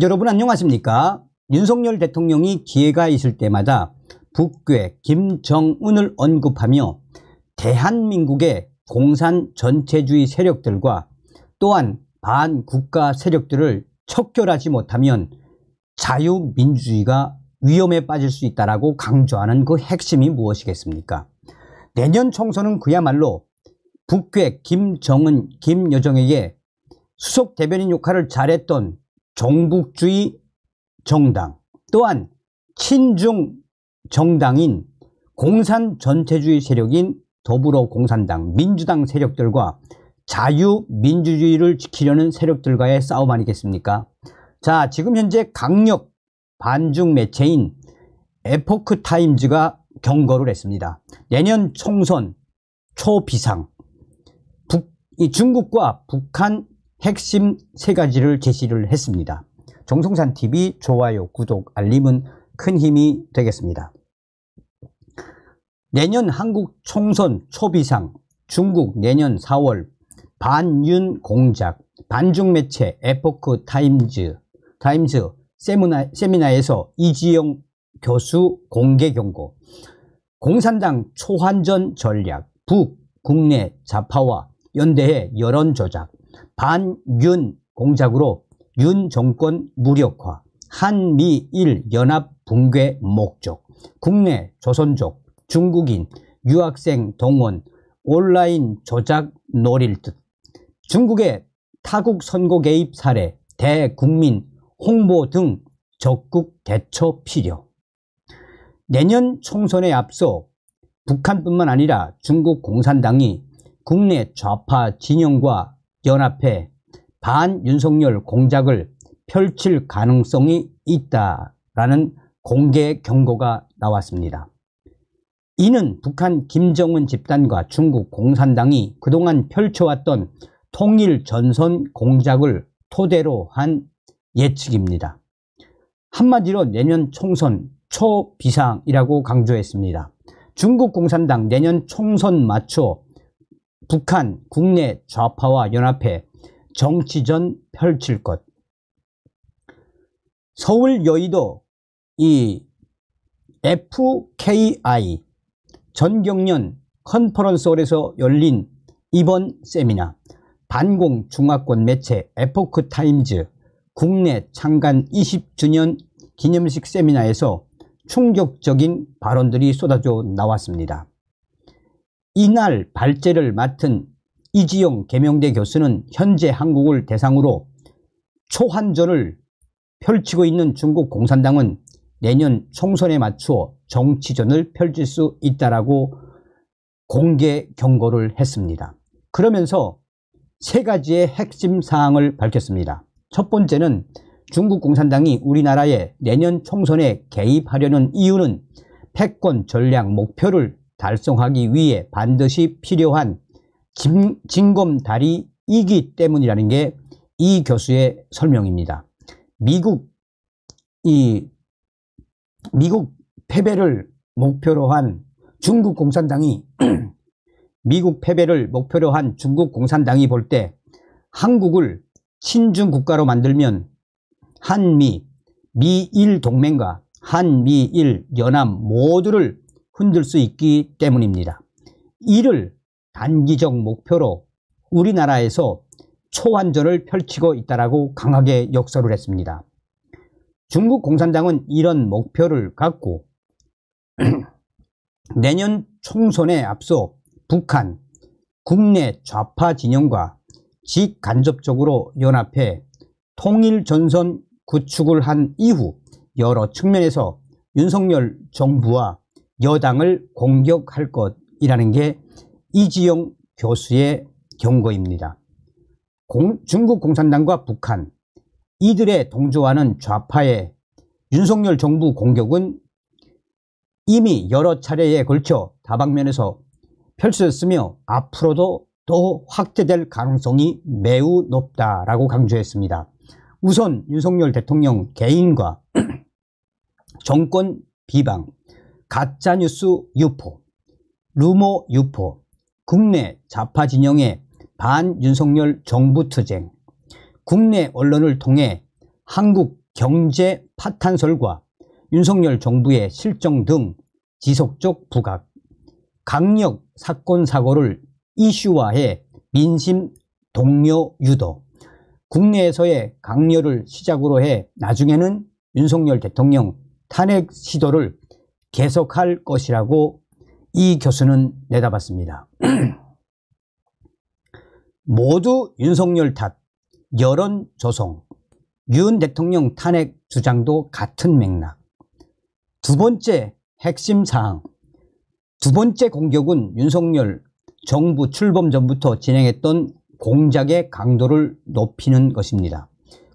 여러분 안녕하십니까? 윤석열 대통령이 기회가 있을 때마다 북괴 김정은을 언급하며 대한민국의 공산 전체주의 세력들과 또한 반국가 세력들을 척결하지 못하면 자유민주주의가 위험에 빠질 수 있다고 강조하는 그 핵심이 무엇이겠습니까? 내년 총선은 그야말로 북괴 김정은 김여정에게 수석 대변인 역할을 잘했던 종북주의 정당 또한 친중 정당인 공산 전체주의 세력인 더불어공산당 민주당 세력들과 자유민주주의를 지키려는 세력들과의 싸움 아니겠습니까? 자 지금 현재 강력 반중 매체인 Epoch Times가 경고를 했습니다. 내년 총선 초비상 북, 이 중국과 북한 핵심 세 가지를 제시를 했습니다. 정성산TV 좋아요, 구독, 알림은 큰 힘이 되겠습니다. 내년 한국 총선 초비상 중국 내년 4월 반윤 공작 반중 매체 Epoch Times Times 세미나, 세미나에서 이지영 교수 공개 경고 공산당 초환전 전략 북 국내 좌파와 연대의 여론 조작 반윤 공작으로 윤 정권 무력화 한미일 연합 붕괴 목적 국내 조선족 중국인 유학생 동원 온라인 조작 노릴 듯. 중국의 타국 선거 개입 사례 대국민 홍보 등 적극 대처 필요. 내년 총선에 앞서 북한뿐만 아니라 중국 공산당이 국내 좌파 진영과 연합해 반윤석열 공작을 펼칠 가능성이 있다라는 공개 경고가 나왔습니다. 이는 북한 김정은 집단과 중국 공산당이 그동안 펼쳐왔던 통일 전선 공작을 토대로 한 예측입니다. 한마디로 내년 총선 초비상이라고 강조했습니다. 중국 공산당 내년 총선 맞춰 북한 국내 좌파와 연합해 정치전 펼칠 것. 서울 여의도 이 FKI 전경련 컨퍼런스홀에서 열린 이번 세미나 반공 중화권 매체 Epoch Times 국내 창간 20주년 기념식 세미나에서 충격적인 발언들이 쏟아져 나왔습니다. 이날 발제를 맡은 이지영 계명대 교수는 현재 한국을 대상으로 초한전을 펼치고 있는 중국 공산당은 내년 총선에 맞추어 정치전을 펼칠 수 있다라고 공개 경고를 했습니다. 그러면서 세 가지의 핵심 사항을 밝혔습니다. 첫 번째는 중국 공산당이 우리나라의 내년 총선에 개입하려는 이유는 패권 전략 목표를 달성하기 위해 반드시 필요한 진검다리이기 때문이라는 게 이 교수의 설명입니다. 미국 이 미국 패배를 목표로 한 중국 공산당이 미국 패배를 목표로 한 중국 공산당이 볼 때 한국을 친중 국가로 만들면 한미, 미일 동맹과 한미일 연합 모두를 흔들 수 있기 때문입니다. 이를 단기적 목표로 우리나라에서 초환전을 펼치고 있다라고 강하게 역설을 했습니다. 중국 공산당은 이런 목표를 갖고 내년 총선에 앞서 북한 국내 좌파 진영과 직간접적으로 연합해 통일 전선 구축을 한 이후 여러 측면에서 윤석열 정부와 여당을 공격할 것이라는 게 이지영 교수의 경고입니다. 공, 중국 공산당과 북한 이들의 동조하는 좌파의 윤석열 정부 공격은 이미 여러 차례에 걸쳐 다방면에서 펼쳐졌으며 앞으로도 더 확대될 가능성이 매우 높다라고 강조했습니다. 우선 윤석열 대통령 개인과 정권 비방, 가짜뉴스 유포, 루머 유포, 국내 좌파 진영의 반윤석열 정부 투쟁, 국내 언론을 통해 한국 경제 파탄설과 윤석열 정부의 실정 등 지속적 부각, 강력 사건 사고를 이슈화해 민심 동료 유도, 국내에서의 강렬을 시작으로 해 나중에는 윤석열 대통령 탄핵 시도를 계속할 것이라고 이 교수는 내다봤습니다. 모두 윤석열 탓, 여론 조성, 윤 대통령 탄핵 주장도 같은 맥락. 두 번째 핵심 사항. 두 번째 공격은 윤석열 정부 출범 전부터 진행했던 공작의 강도를 높이는 것입니다.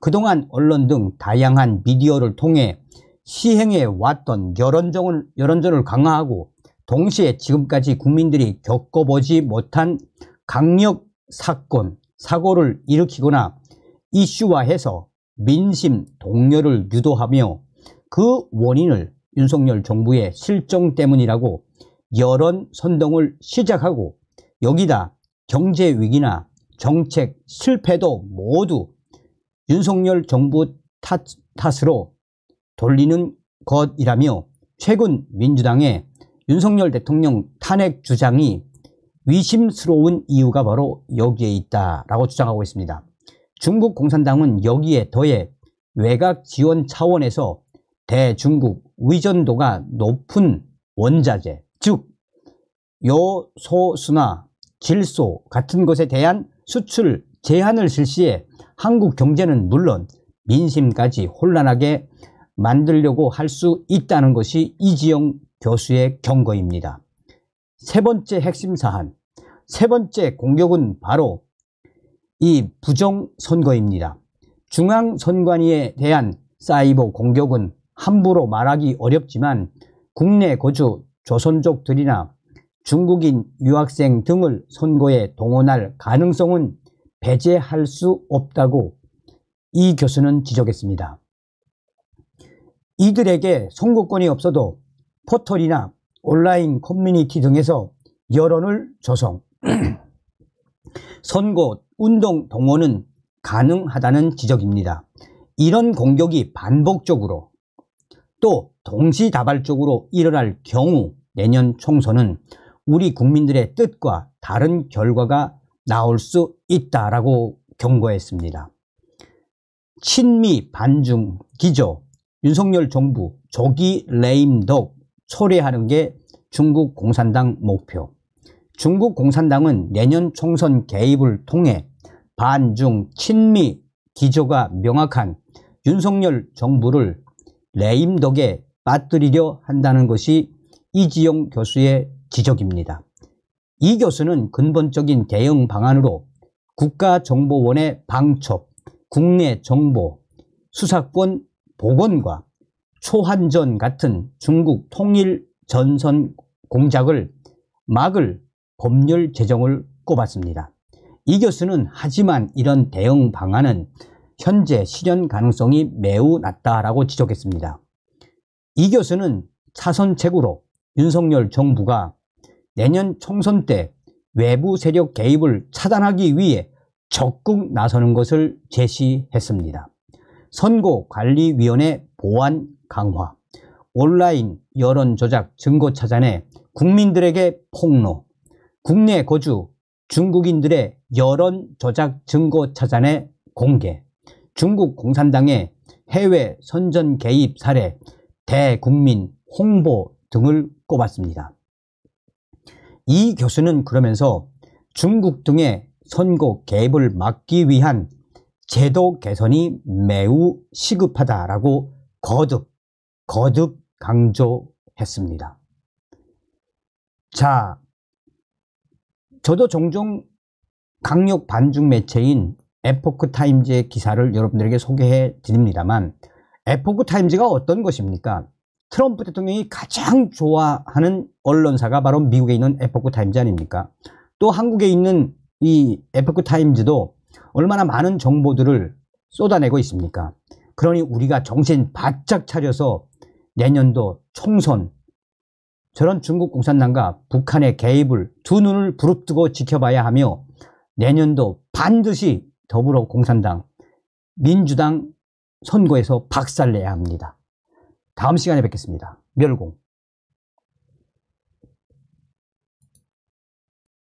그동안 언론 등 다양한 미디어를 통해 시행해 왔던 여론전을, 여론전을 강화하고 동시에 지금까지 국민들이 겪어보지 못한 강력 사건, 사고를 일으키거나 이슈화해서 민심 동료를 유도하며 그 원인을 윤석열 정부의 실정 때문이라고 여론 선동을 시작하고 여기다 경제 위기나 정책 실패도 모두 윤석열 정부 탓, 탓으로 돌리는 것이라며 최근 민주당의 윤석열 대통령 탄핵 주장이 위심스러운 이유가 바로 여기에 있다라고 주장하고 있습니다. 중국 공산당은 여기에 더해 외곽 지원 차원에서 대중국 의존도가 높은 원자재, 즉 요소수나 질소 같은 것에 대한 수출 제한을 실시해 한국 경제는 물론 민심까지 혼란하게 만들려고 할 수 있다는 것이 이지영 교수의 경고입니다. 세 번째 핵심 사안, 세 번째 공격은 바로 이 부정선거입니다. 중앙선관위에 대한 사이버 공격은 함부로 말하기 어렵지만 국내 거주 조선족들이나 중국인 유학생 등을 선거에 동원할 가능성은 배제할 수 없다고 이 교수는 지적했습니다. 이들에게 선거권이 없어도 포털이나 온라인 커뮤니티 등에서 여론을 조성, 선거 운동 동원은 가능하다는 지적입니다. 이런 공격이 반복적으로 또 동시다발적으로 일어날 경우 내년 총선은 우리 국민들의 뜻과 다른 결과가 나올 수 있다라고 경고했습니다. 친미 반중 기조 윤석열 정부 조기 레임덕 초래하는 게 중국 공산당 목표. 중국 공산당은 내년 총선 개입을 통해 반중 친미 기조가 명확한 윤석열 정부를 레임덕에 빠뜨리려 한다는 것이 이지영 교수의 지적입니다. 이 교수는 근본적인 대응 방안으로 국가정보원의 방첩, 국내 정보, 수사권 복원과 초한전 같은 중국 통일 전선 공작을 막을 법률 제정을 꼽았습니다. 이 교수는 하지만 이런 대응 방안은 현재 실현 가능성이 매우 낮다라고 지적했습니다. 이 교수는 차선책으로 윤석열 정부가 내년 총선 때 외부 세력 개입을 차단하기 위해 적극 나서는 것을 제시했습니다. 선거관리위원회 보안 강화, 온라인 여론 조작 증거 찾아내 국민들에게 폭로, 국내 거주 중국인들의 여론 조작 증거 찾아내 공개, 중국 공산당의 해외 선전 개입 사례, 대국민 홍보 등을 꼽았습니다. 이 교수는 그러면서 중국 등의 선거 개입을 막기 위한 제도 개선이 매우 시급하다라고 거듭, 거듭 강조했습니다. 자, 저도 종종 강력 반중 매체인 Epoch Times의 기사를 여러분들에게 소개해 드립니다만 Epoch Times가 어떤 것입니까? 트럼프 대통령이 가장 좋아하는 언론사가 바로 미국에 있는 Epoch Times 아닙니까? 또 한국에 있는 이 Epoch Times도 얼마나 많은 정보들을 쏟아내고 있습니까? 그러니 우리가 정신 바짝 차려서 내년도 총선 저런 중국 공산당과 북한의 개입을 두 눈을 부릅뜨고 지켜봐야 하며 내년도 반드시 더불어 공산당, 민주당 선거에서 박살내야 합니다. 다음 시간에 뵙겠습니다. 멸공.